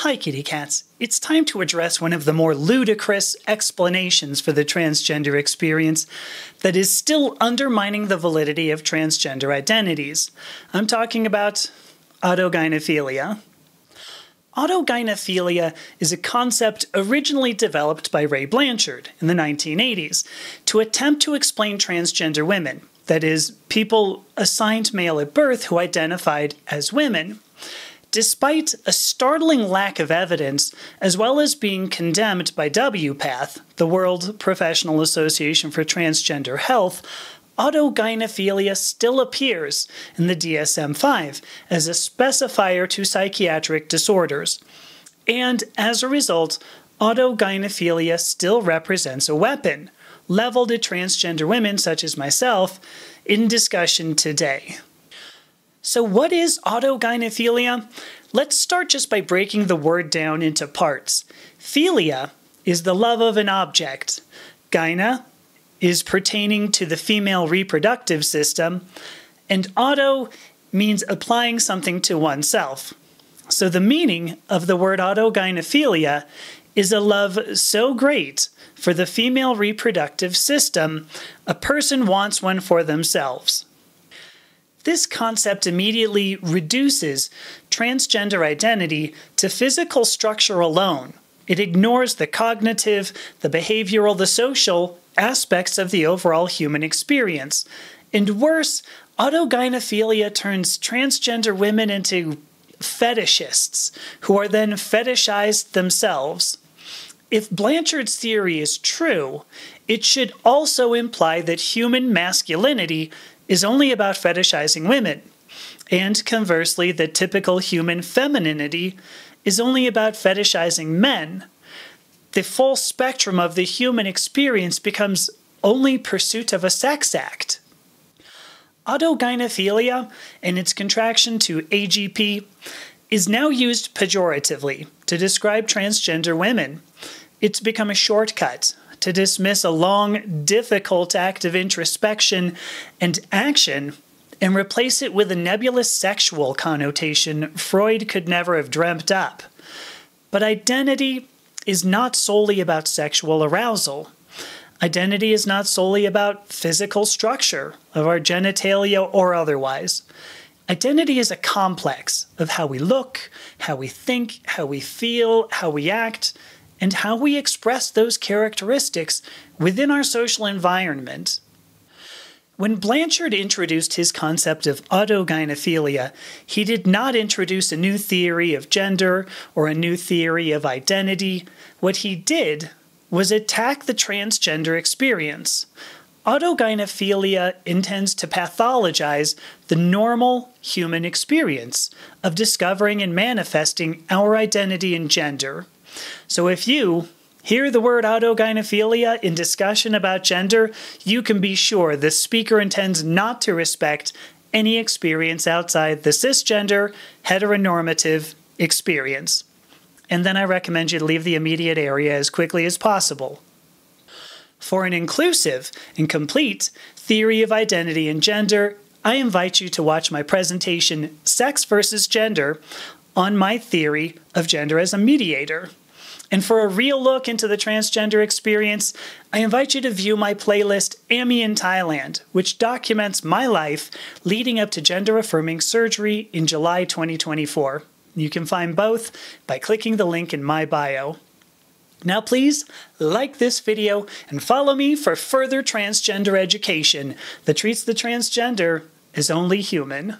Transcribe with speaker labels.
Speaker 1: Hi, kitty cats. It's time to address one of the more ludicrous explanations for the transgender experience that is still undermining the validity of transgender identities. I'm talking about autogynephilia. Autogynephilia is a concept originally developed by Ray Blanchard in the 1980s to attempt to explain transgender women, that is, people assigned male at birth who identified as women. Despite a startling lack of evidence, as well as being condemned by WPATH, the World Professional Association for Transgender Health, autogynephilia still appears in the DSM 5 as a specifier to psychiatric disorders. And as a result, autogynephilia still represents a weapon leveled at transgender women such as myself in discussion today. So, what is autogynephilia? Let's start just by breaking the word down into parts. Philia is the love of an object. Gyna is pertaining to the female reproductive system, and auto means applying something to oneself. So, the meaning of the word autogynephilia is a love so great for the female reproductive system, a person wants one for themselves. This concept immediately reduces transgender identity to physical structure alone. It ignores the cognitive, the behavioral, the social aspects of the overall human experience. And worse, autogynephilia turns transgender women into fetishists who are then fetishized themselves. If Blanchard's theory is true, it should also imply that human masculinity is only about fetishizing women, and conversely, the typical human femininity is only about fetishizing men. The full spectrum of the human experience becomes only pursuit of a sex act. Autogynephilia, and its contraction to AGP, is now used pejoratively to describe transgender women. It's become a shortcut, to dismiss a long, difficult act of introspection and action and replace it with a nebulous sexual connotation Freud could never have dreamt up. But identity is not solely about sexual arousal. Identity is not solely about physical structure of our genitalia or otherwise. Identity is a complex of how we look, how we think, how we feel, how we act, and how we express those characteristics within our social environment. When Blanchard introduced his concept of autogynephilia, he did not introduce a new theory of gender or a new theory of identity. What he did was attack the transgender experience. Autogynephilia intends to pathologize the normal human experience of discovering and manifesting our identity and gender. So if you hear the word autogynephilia in discussion about gender, you can be sure the speaker intends not to respect any experience outside the cisgender, heteronormative experience. And then I recommend you leave the immediate area as quickly as possible. For an inclusive and complete theory of identity and gender, I invite you to watch my presentation, Sex versus Gender, on my theory of gender as a mediator. And for a real look into the transgender experience, I invite you to view my playlist Ami in Thailand, which documents my life leading up to gender affirming surgery in July 2024. You can find both by clicking the link in my bio. Now, please like this video and follow me for further transgender education that treats the transgender as only human.